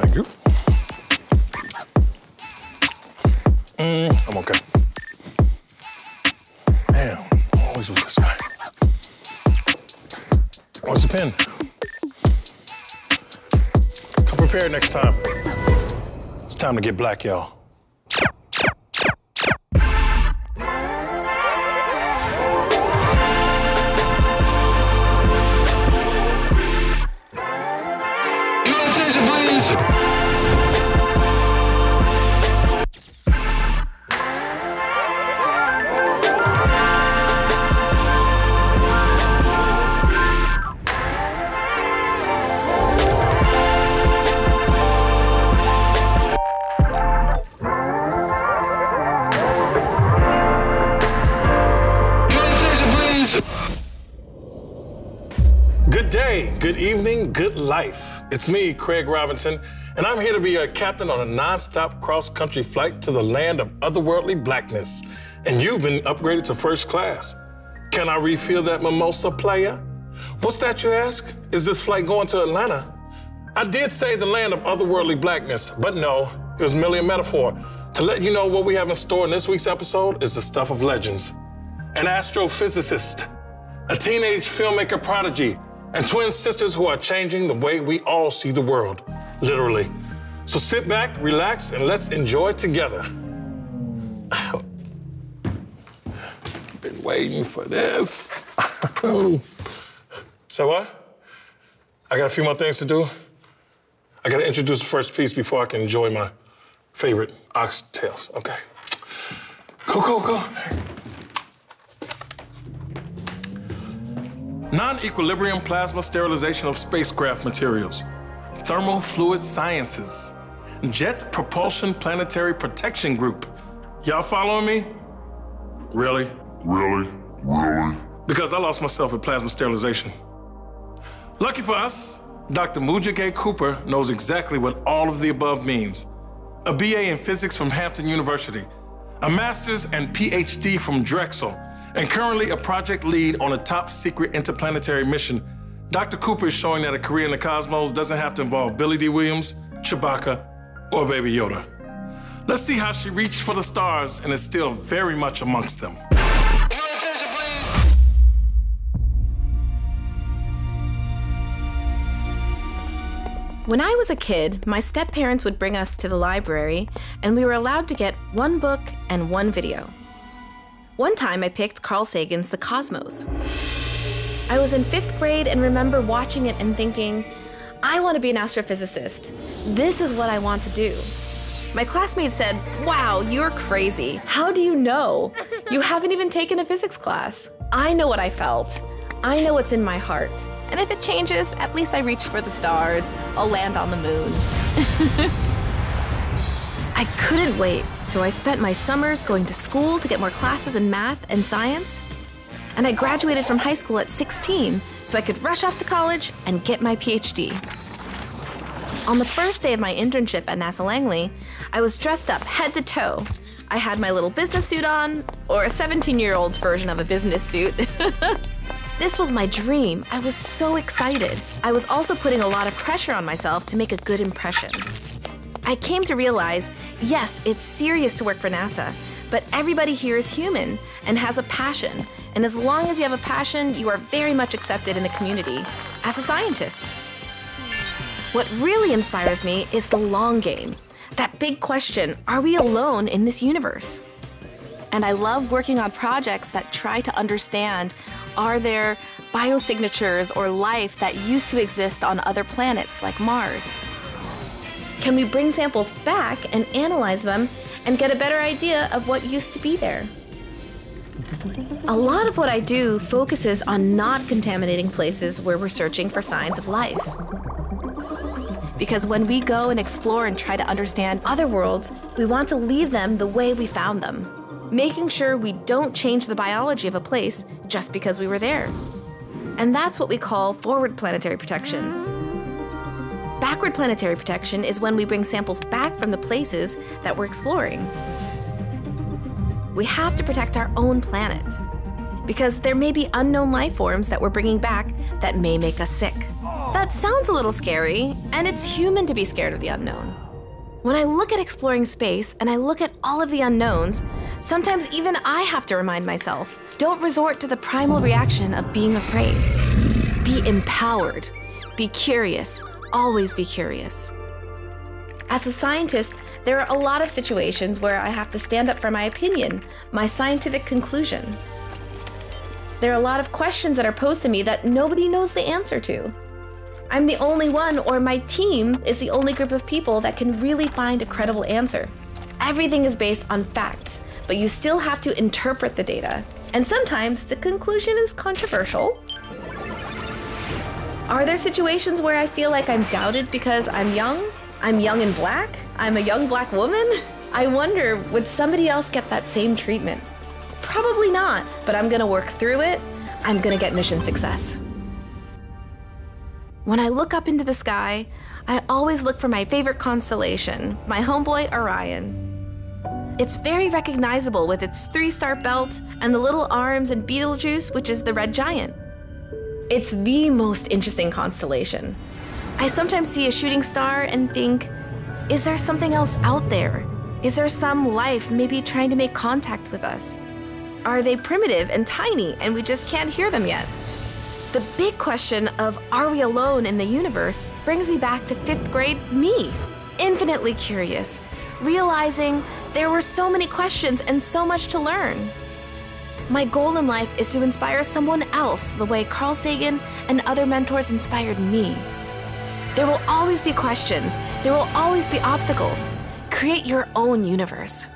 Thank you. Mm, I'm okay. Man, always with this guy. What's the pin? Come prepared next time. It's time to get black, y'all. It's me, Craig Robinson, and I'm here to be your captain on a non-stop cross-country flight to the land of otherworldly blackness. And you've been upgraded to first class. Can I refill that mimosa, player? What's that, you ask? Is this flight going to Atlanta? I did say the land of otherworldly blackness, but no, it was merely a metaphor. To let you know what we have in store in this week's episode is the stuff of legends. An astrophysicist, a teenage filmmaker prodigy, and twin sisters who are changing the way we all see the world, literally. So sit back, relax, and let's enjoy together. Been waiting for this. so what? I got a few more things to do. I gotta introduce the first piece before I can enjoy my favorite oxtails. Okay. Go, go, go. Non-equilibrium plasma sterilization of spacecraft materials. Thermal fluid sciences. Jet propulsion planetary protection group. Y'all following me? Really? Really? Really? Because I lost myself at plasma sterilization. Lucky for us, Dr. Moogega Cooper knows exactly what all of the above means. A BA in physics from Hampton University, a master's and PhD from Drexel, and currently a project lead on a top secret interplanetary mission. Dr. Cooper is showing that a career in the cosmos doesn't have to involve Billy Dee Williams, Chewbacca, or Baby Yoda. Let's see how she reached for the stars and is still very much amongst them. When I was a kid, my step parents would bring us to the library, and we were allowed to get one book and one video. One time I picked Carl Sagan's The Cosmos. I was in fifth grade and remember watching it and thinking, I want to be an astrophysicist. This is what I want to do. My classmates said, Wow, you're crazy. How do you know? You haven't even taken a physics class. I know what I felt. I know what's in my heart. And if it changes, at least I reach for the stars. I'll land on the moon. I couldn't wait, so I spent my summers going to school to get more classes in math and science. And I graduated from high school at 16 so I could rush off to college and get my PhD. On the first day of my internship at NASA Langley, I was dressed up head to toe. I had my little business suit on, or a 17 year old's version of a business suit. This was my dream. I was so excited. I was also putting a lot of pressure on myself to make a good impression. I came to realize yes, it's serious to work for NASA, but everybody here is human and has a passion. And as long as you have a passion, you are very much accepted in the community as a scientist. What really inspires me is the long game. That big question are we alone in this universe? And I love working on projects that try to understand are there biosignatures or life that used to exist on other planets like Mars? Can we bring samples back and analyze them and get a better idea of what used to be there? A lot of what I do focuses on not contaminating places where we're searching for signs of life. Because when we go and explore and try to understand other worlds, we want to leave them the way we found them, making sure we don't change the biology of a place just because we were there. And that's what we call forward planetary protection. Backward planetary protection is when we bring samples back from the places that we're exploring. We have to protect our own planet because there may be unknown life forms that we're bringing back that may make us sick. That sounds a little scary, and it's human to be scared of the unknown. When I look at exploring space and I look at all of the unknowns, sometimes even I have to remind myself don't resort to the primal reaction of being afraid. Be empowered, be curious, always be curious. As a scientist, there are a lot of situations where I have to stand up for my opinion, my scientific conclusion. There are a lot of questions that are posed to me that nobody knows the answer to. I'm the only one, or my team is the only group of people that can really find a credible answer. Everything is based on facts, but you still have to interpret the data. And sometimes the conclusion is controversial, are there situations where I feel like I'm doubted because I'm young? I'm young and black? I'm a young black woman? I wonder, would somebody else get that same treatment? Probably not, but I'm gonna work through it. I'm gonna get mission success. When I look up into the sky, I always look for my favorite constellation, my homeboy Orion. It's very recognizable with its three star belt and the little arms and Betelgeuse, which is the red giant. It's the most interesting constellation. I sometimes see a shooting star and think, is there something else out there? Is there some life maybe trying to make contact with us? Are they primitive and tiny and we just can't hear them yet? The big question of are we alone in the universe brings me back to fifth grade me, infinitely curious, realizing there were so many questions and so much to learn. My goal in life is to inspire someone else the way Carl Sagan and other mentors inspired me. There will always be questions, there will always be obstacles. Create your own universe.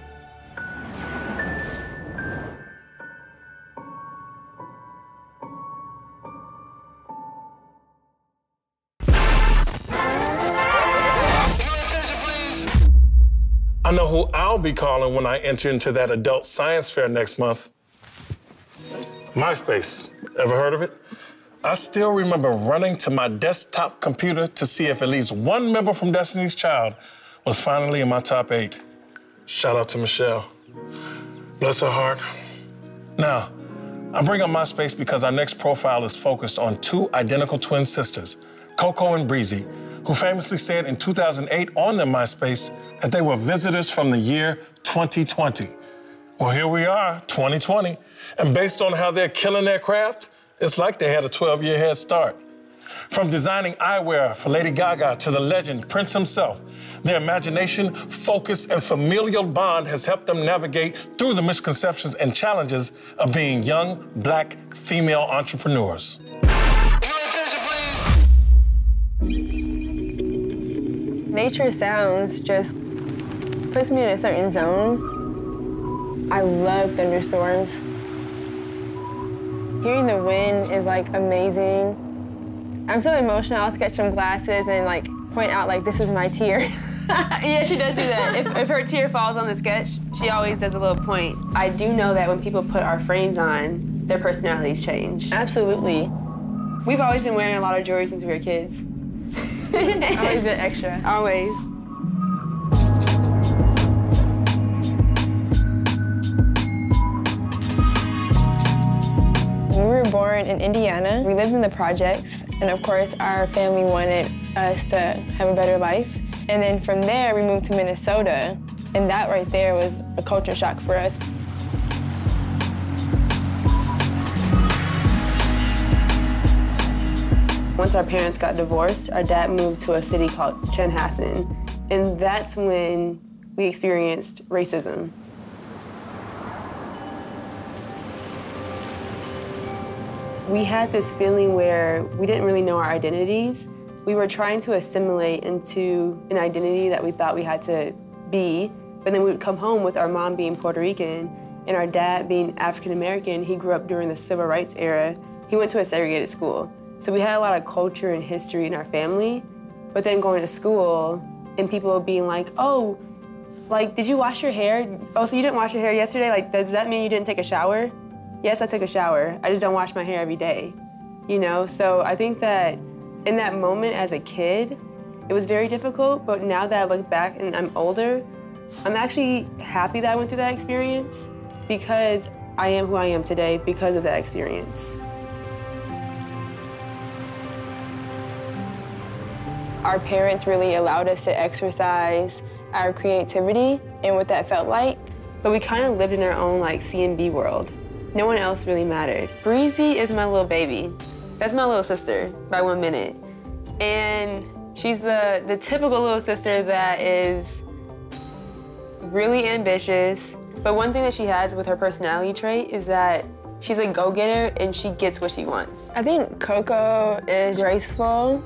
I know who I'll be calling when I enter into that adult science fair next month. MySpace. Ever heard of it? I still remember running to my desktop computer to see if at least one member from Destiny's Child was finally in my top eight. Shout out to Michelle. Bless her heart. Now, I bring up MySpace because our next profile is focused on two identical twin sisters, Coco and Breezy, who famously said in 2008 on their MySpace that they were visitors from the year 2020. Well, here we are, 2020. And based on how they're killing their craft, it's like they had a 12 year head start. From designing eyewear for Lady Gaga to the legend Prince himself, their imagination, focus, and familial bond has helped them navigate through the misconceptions and challenges of being young, black, female entrepreneurs. Nature sounds just puts me in a certain zone I love thunderstorms. Hearing the wind is like amazing. I'm so emotional, I'll sketch some glasses and like point out like this is my tear. yeah, she does do that. if, if her tear falls on the sketch, she always does a little point. I do know that when people put our frames on, their personalities change. Absolutely. We've always been wearing a lot of jewelry since we were kids. always been extra. Always. In Indiana. We lived in the projects, and of course, our family wanted us to have a better life. And then from there, we moved to Minnesota, and that right there was a culture shock for us. Once our parents got divorced, our dad moved to a city called Chanhassen, and that's when we experienced racism. We had this feeling where we didn't really know our identities. We were trying to assimilate into an identity that we thought we had to be, but then we would come home with our mom being Puerto Rican and our dad being African American. He grew up during the civil rights era. He went to a segregated school. So we had a lot of culture and history in our family, but then going to school and people being like, oh, like, did you wash your hair? Oh, so you didn't wash your hair yesterday? Like, does that mean you didn't take a shower? Yes, I took a shower. I just don't wash my hair every day, you know? So I think that in that moment as a kid, It was very difficult, but now that I look back and I'm older, I'm actually happy that I went through that experience because I am who I am today because of that experience. Our parents really allowed us to exercise our creativity and what that felt like. But we kind of lived in our own like C&B world. No one else really mattered. Breezy is my little baby. That's my little sister by one minute. And she's the, the typical little sister that is really ambitious. But one thing that she has with her personality trait is that she's a go-getter and she gets what she wants. I think Coco is graceful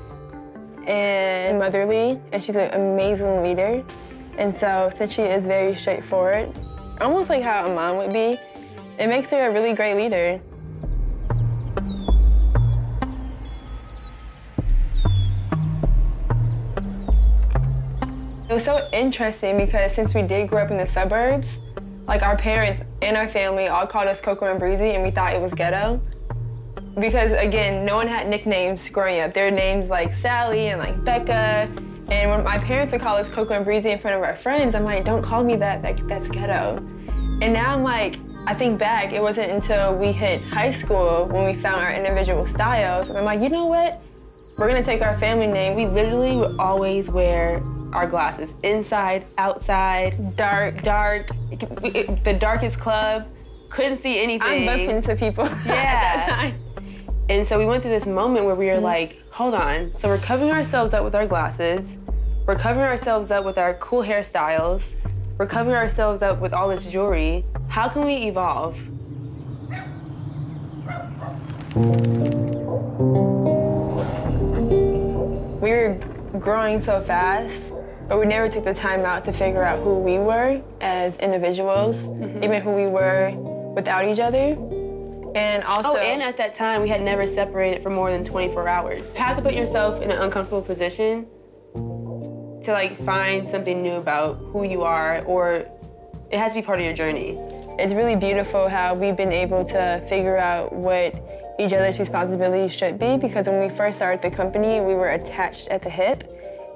and motherly, and she's an amazing leader. And so since she is very straightforward, almost like how a mom would be, it makes her a really great leader. It was so interesting because since we did grow up in the suburbs, like our parents and our family all called us Coco and Breezy and we thought it was ghetto. Because again, no one had nicknames growing up. Their names like Sally and like Becca. And when my parents would call us Coco and Breezy in front of our friends, I'm like, don't call me that, that that's ghetto. And now I'm like, I think back, it wasn't until we hit high school when we found our individual styles. And I'm like, you know what? We're gonna take our family name. We literally would always wear our glasses inside, outside, dark, dark, the darkest club. Couldn't see anything. I'm bumping to people. Yeah. and so we went through this moment where we were mm-hmm. like, hold on. So we're covering ourselves up with our glasses. We're covering ourselves up with our cool hairstyles. We're covering ourselves up with all this jewelry. How can we evolve? We were growing so fast, but we never took the time out to figure out who we were as individuals, mm -hmm. even who we were without each other. And also, oh, and at that time, we had never separated for more than 24 hours. You have to put yourself in an uncomfortable position to like find something new about who you are, or it has to be part of your journey. It's really beautiful how we've been able to figure out what each other's responsibilities should be because when we first started the company, we were attached at the hip.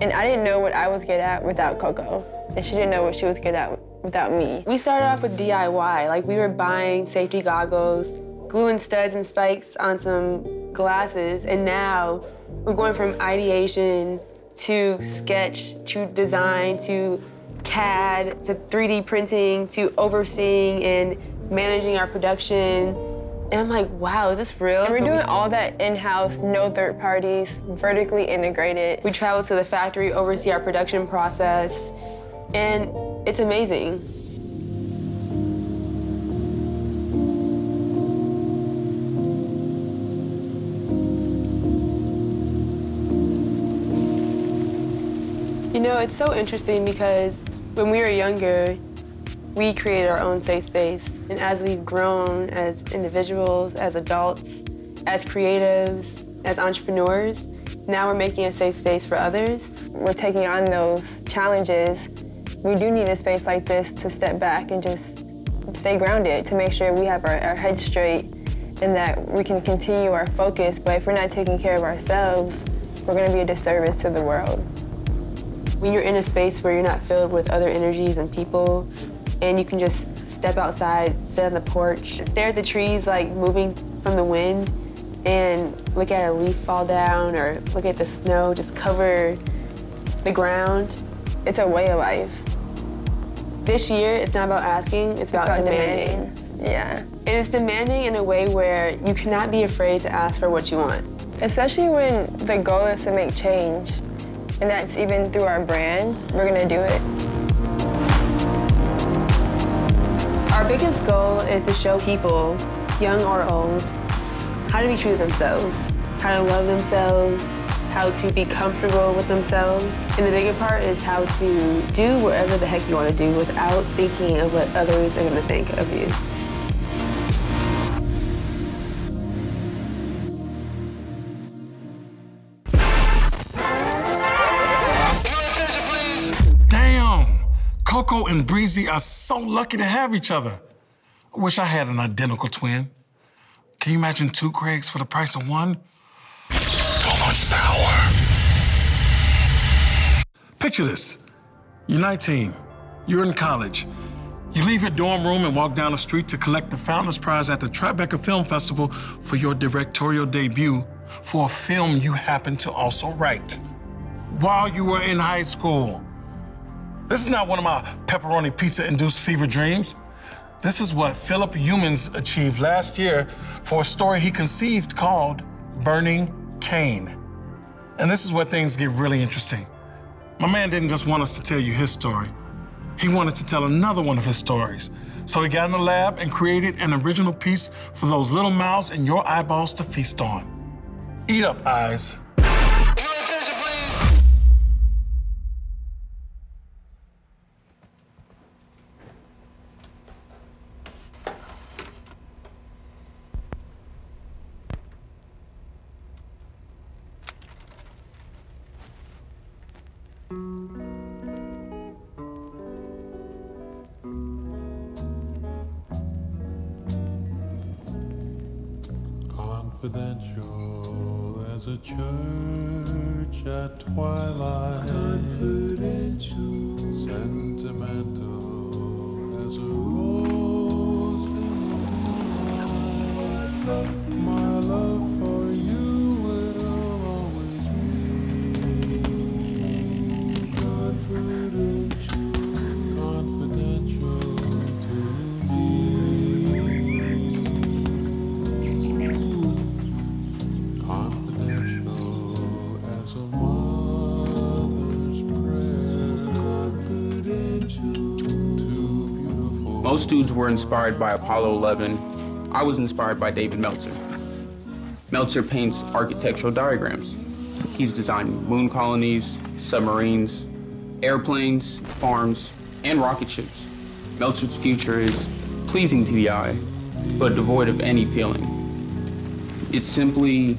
And I didn't know what I was good at without Coco. And she didn't know what she was good at without me. We started off with DIY. Like we were buying safety goggles, gluing studs and spikes on some glasses. And now we're going from ideation to sketch to design to CAD to 3D printing to overseeing and managing our production and I'm like, wow, is this real? And we're doing all that in-house, no third parties, vertically integrated. We travel to the factory, oversee our production process, and it's amazing. It's so interesting because when we were younger, we created our own safe space. And as we've grown as individuals, as adults, as creatives, as entrepreneurs, now we're making a safe space for others. We're taking on those challenges. We do need a space like this to step back and just stay grounded, to make sure we have our, our head straight and that we can continue our focus. But if we're not taking care of ourselves, we're gonna be a disservice to the world. When you're in a space where you're not filled with other energies and people, and you can just step outside, sit on the porch, stare at the trees like moving from the wind, and look at a leaf fall down or look at the snow just cover the ground. It's a way of life. This year, it's not about asking, it's, it's about, about, demanding. demanding. Yeah. And it's demanding in a way where you cannot be afraid to ask for what you want. Especially when the goal is to make change, and that's even through our brand, we're gonna do it. Our biggest goal is to show people, young or old, how to be true to themselves, how to love themselves, how to be comfortable with themselves. And the bigger part is how to do whatever the heck you want to do without thinking of what others are going to think of you. Coco and Breezy are so lucky to have each other. I wish I had an identical twin. Can you imagine two Craigs for the price of one? So much power. Picture this. You're 19. You're in college. You leave your dorm room and walk down the street to collect the Founders Prize at the Tribeca Film Festival for your directorial debut for a film you happen to also write while you were in high school. This is not one of my pepperoni pizza induced fever dreams. This is what Phillip Youmans achieved last year for a story he conceived called Burning Cane. And this is where things get really interesting. My man didn't just want us to tell you his story. He wanted to tell another one of his stories. So he got in the lab and created an original piece for those little mouths and your eyeballs to feast on. Eat up, eyes. Confidential as a church at twilight. Confidential, sentimental as a rose in the My Most dudes were inspired by Apollo 11. I was inspired by David Meltzer. Meltzer paints architectural diagrams. He's designed moon colonies, submarines, airplanes, farms, and rocket ships. Meltzer's future is pleasing to the eye, but devoid of any feeling. It simply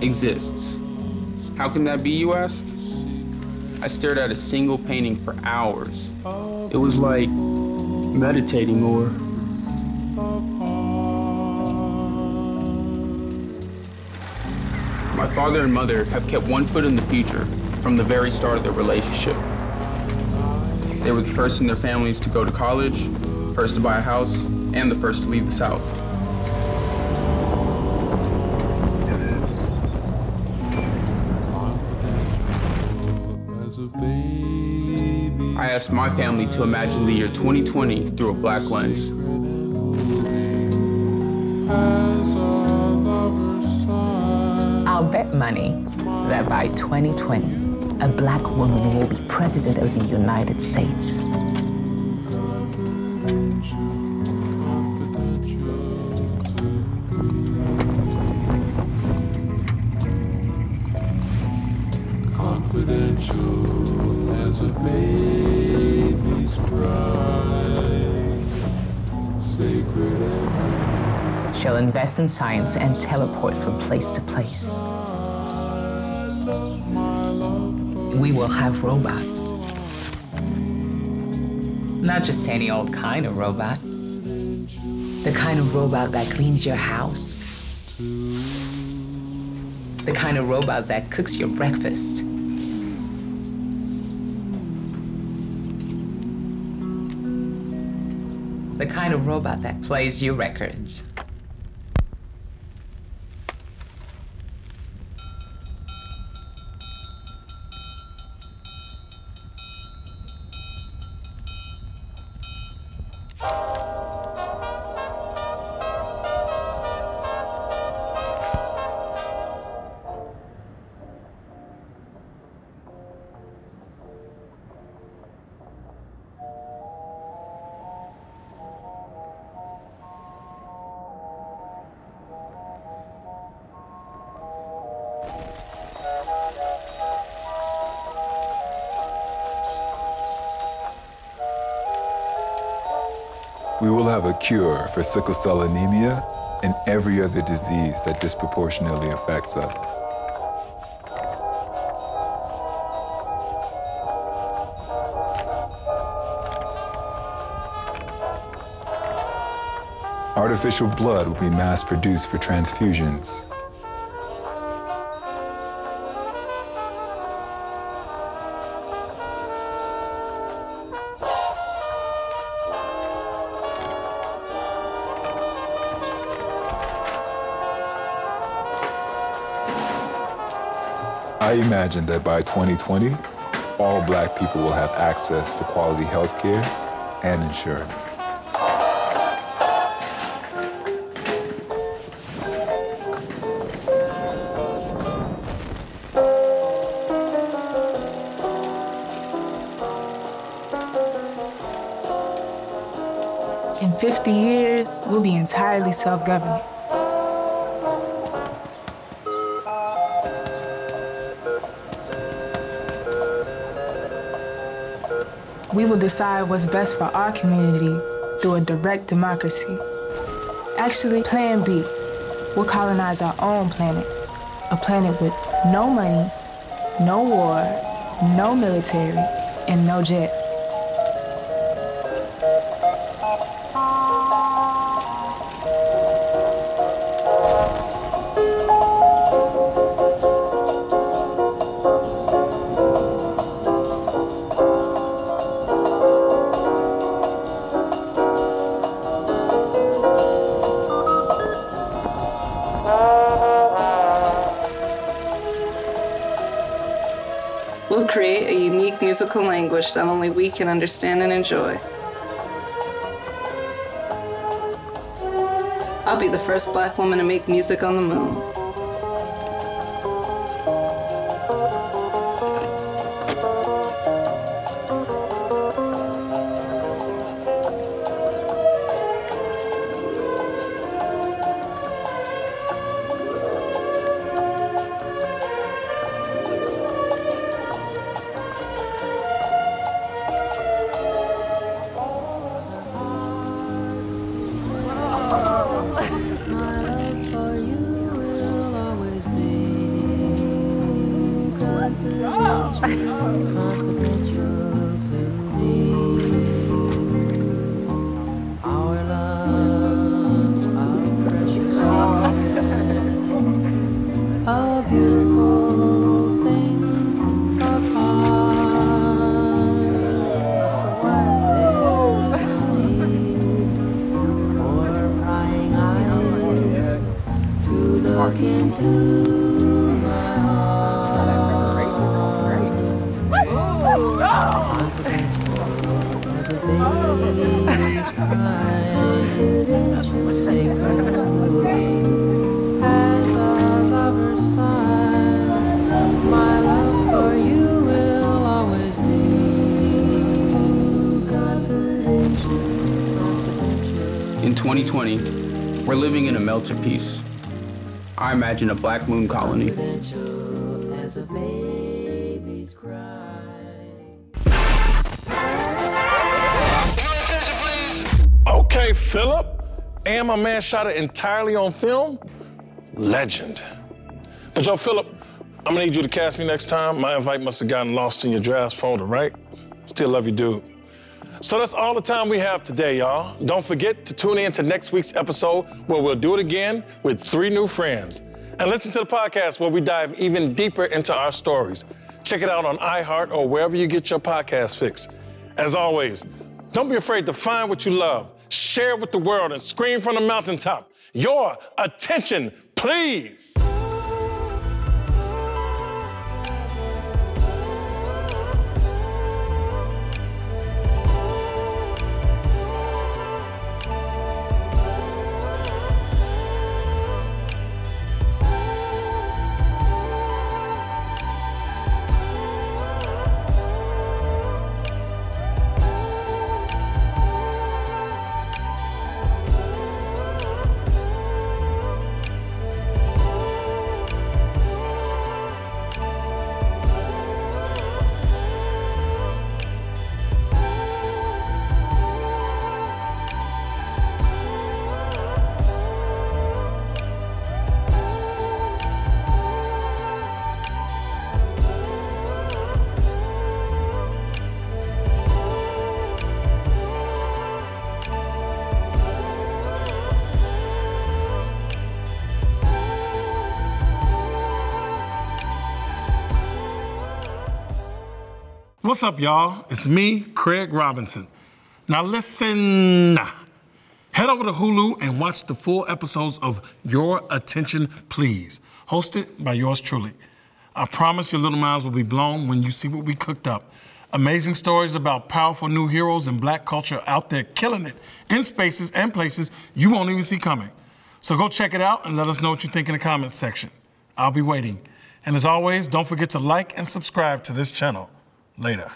exists. How can that be, you ask? I stared at a single painting for hours. It was like meditating or My father and mother have kept one foot in the future from the very start of their relationship. They were the first in their families to go to college, first to buy a house, and the first to leave the South. Asked my family to imagine the year 2020 through a black lens. I'll bet money that by 2020, a black woman will be president of the United States. She'll invest in science and teleport from place to place. We will have robots. Not just any old kind of robot. The kind of robot that cleans your house. The kind of robot that cooks your breakfast. Of robot that plays your records. Have a cure for sickle cell anemia and every other disease that disproportionately affects us. Artificial blood will be mass produced for transfusions. I imagine that by 2020, all black people will have access to quality health care and insurance. In 50 years, we'll be entirely self-governing. We will decide what's best for our community through a direct democracy. Actually, Plan B. We'll colonize our own planet. A planet with no money, no war, no military, and no jail. Musical language that only we can understand and enjoy. I'll be the first black woman to make music on the moon. Living in a Meltzer piece. I imagine a black moon colony. Okay, Phillip. And my man shot it entirely on film. Legend. But yo, Phillip, I'm gonna need you to cast me next time. My invite must have gotten lost in your drafts folder, right? Still love you, dude. So that's all the time we have today, y'all. Don't forget to tune in to next week's episode where we'll do it again with three new friends. And listen to the podcast where we dive even deeper into our stories. Check it out on iHeart or wherever you get your podcast fix. As always, don't be afraid to find what you love, share it with the world, and scream from the mountaintop. Your attention, please. What's up, y'all? It's me, Craig Robinson. Now listen. Head over to Hulu and watch the full episodes of Your Attention Please, hosted by yours truly. I promise your little minds will be blown when you see what we cooked up. Amazing stories about powerful new heroes and black culture out there killing it in spaces and places you won't even see coming. So go check it out and let us know what you think in the comments section. I'll be waiting. And as always, don't forget to like and subscribe to this channel. Later.